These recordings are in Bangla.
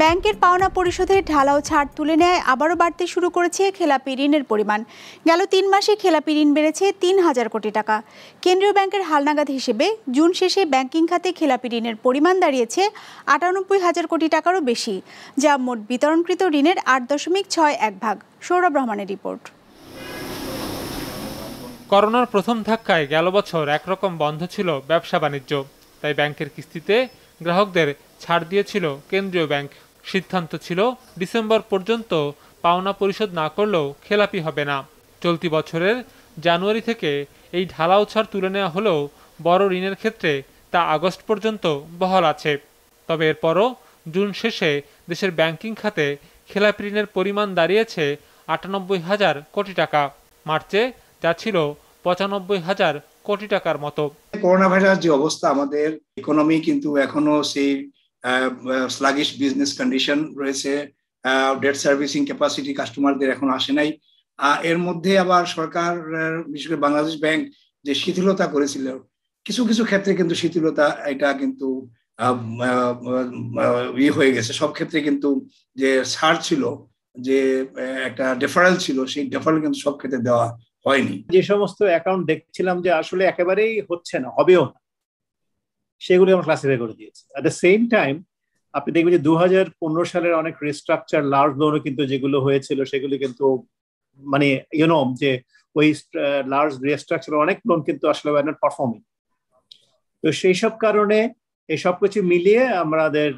ব্যাংকের পাওনা পরিশোধের ঢালাও ছাড় তুলে নেয়, আবারও বাড়তে শুরু করেছে খেলাপি ঋণের পরিমাণ। গেল তিন মাসে খেলাপি ঋণ বেড়েছে তিন হাজার কোটি টাকা। কেন্দ্রীয় ব্যাংকের হালনাগাদ হিসেবে জুন শেষে ব্যাংকিং খাতে খেলাপি ঋণের পরিমাণ দাঁড়িয়েছে আটানব্বই হাজার কোটি টাকারও বেশি, যা মোট বিতরণকৃত ঋণের আট দশমিক ছয় এক ভাগ। সৌরভ রহমানের রিপোর্ট। করোনার প্রথম ধাক্কায় গেল বছর একরকম বন্ধ ছিল ব্যবসা বাণিজ্য তাই ব্যাংকের কিস্তিতে গ্রাহকদের ছাড় দিয়েছিল কেন্দ্রীয় ব্যাংক। সিদ্ধান্ত ছিল, ডিসেম্বর পর্যন্ত পাওনা পরিশোধ না করলেও খেলাপি হবে না। চলতি বছরের জানুয়ারি থেকে এই ঢালাও ছাড় তুলে নেওয়া হলেও বড় ঋণের ক্ষেত্রে তা আগস্ট পর্যন্ত বহাল আছে। তবে এরপরও জুন শেষে দেশের ব্যাংকিং খাতে খেলাপি ঋণের পরিমাণ দাঁড়িয়েছে আটানব্বই হাজার কোটি টাকা। মার্চে যা ছিল পঁচানব্বই হাজার কোটি টাকার মতো। করোনা ভাইরাস যে অবস্থা আমাদের ইকোনমি কিন্তু এখনও সেই স্লাগিশ বিজনেস কন্ডিশন রয়েছে। ডেট সার্ভিসিং ক্যাপাসিটি কাস্টমারদের এখন আসে নাই। এর মধ্যে আবার সরকার বিশেষ করে বাংলাদেশ ব্যাংক যে শিথিলতা করেছিল, কিছু কিছু ক্ষেত্রে কিন্তু শিথিলতা এটা কিন্তু ইয়ে হয়ে গেছে। সব ক্ষেত্রে কিন্তু যে ছাড় ছিল, যে একটা ডেফারেল ছিল, সেই ডেফারেল কিন্তু সব ক্ষেত্রে দেওয়া হয়নি। যে সমস্ত অ্যাকাউন্ট দেখছিলাম যে আসলে একেবারেই হচ্ছে না, হবেও না। সেগুলি আমরা ক্লাসিফাই করে দিয়েছি। অ্যাট দ্য সেম টাইম আপনি দেখবেন যে দু সালের অনেক রিস্ট্রাকচার লার্জ লোনও কিন্তু যেগুলো হয়েছিল, সেগুলি কিন্তু মানে ইউনো যে ওই লার্জ রিস্ট্রাকচার অনেক লোন কিন্তু আসলে নট পারফর্মিং তো সেই সব কারণে এই সব কিছু মিলিয়ে আমাদের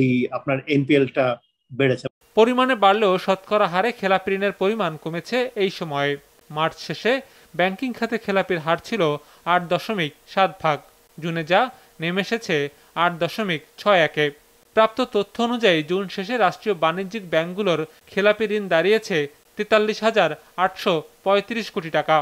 এই আপনার এনপিএলটা বেড়েছে। পরিমাণে বাড়লেও শতকরা হারে খেলাপি ঋণের পরিমাণ কমেছে এই সময়। মার্চ শেষে ব্যাংকিং খাতে খেলাপির হার ছিল আট দশমিক সাত ভাগ। জুনে যা নেমে এসেছে আট দশমিক ছয় একে। প্রাপ্ত তথ্য অনুযায়ী জুন শেষে রাষ্ট্রীয় বাণিজ্যিক ব্যাংকগুলোর খেলাপি ঋণ দাঁড়িয়েছে তেতাল্লিশ হাজার আটশো পঁয়ত্রিশ কোটি টাকা,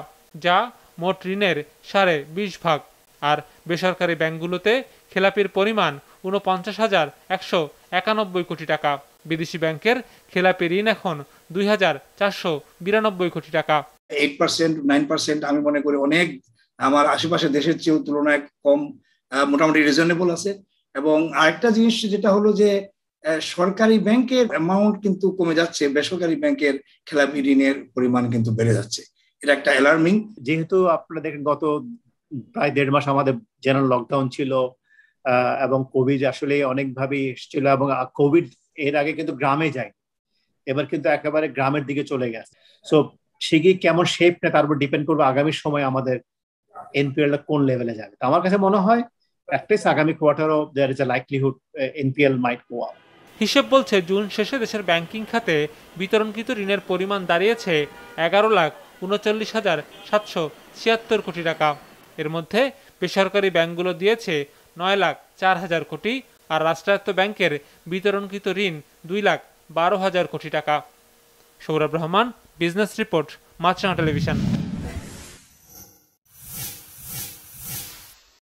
যা মোট ঋণের সাড়ে বিশ ভাগ। আর বেসরকারি ব্যাংকগুলোতে খেলাপির পরিমাণ ঊনপঞ্চাশ হাজার একশো একানব্বই কোটি টাকা। বিদেশি ব্যাংকের খেলাপি ঋণ এখন দুই হাজার চারশো বিরানব্বই কোটি টাকা। এইট পার্সেন্ট, নাইন পার্সেন্ট আমি মনে করি অনেক আমার আশেপাশে দেশের চেয়েও তুলনায় কম মোটামুটি রিজনেবল আছে। এবং আরেকটা জিনিস যেটা হলো যে সরকারি ব্যাংকের অ্যামাউন্ট কিন্তু কমে যাচ্ছে, বেসরকারি ব্যাংকের খেলাপি ঋণের পরিমাণ কিন্তু বেড়ে যাচ্ছে। এটা একটা অ্যালার্মিং যেহেতু আপনারা দেখেন, গত প্রায় দেড় মাস আমাদের জেনারেল লকডাউন ছিল এবং কোভিড আসলে অনেকভাবে এসেছিল এবং কোভিড এর আগে কিন্তু গ্রামে যায় এবার কিন্তু একেবারে গ্রামের দিকে চলে গেছে। সো সেগিয়ে কেমন শেপ নেয় তার উপর ডিপেন্ড করবে আগামী সময় আমাদের এনপিএলটা কোন লেভেলে যাবে? তো আমার কাছে মনে হয় অ্যাটলিস্ট আগামী কোয়ার্টারও there is a likelihood NPL might go up হিসেব বলছে জুন শেষে দেশের ব্যাংকিং খাতে বিতরণকৃত ঋণের পরিমাণ দাঁড়িয়েছে এগারো লাখ উনচল্লিশ হাজার সাতশো ছিয়াত্তর কোটি টাকা। এর মধ্যে বেসরকারি ব্যাংকগুলো দিয়েছে নয় লাখ চার হাজার কোটি আর রাষ্ট্রায়ত্ত ব্যাংকের বিতরণকৃত ঋণ দুই লাখ বারো হাজার কোটি টাকা। Sourav Rahman business report Maasranga television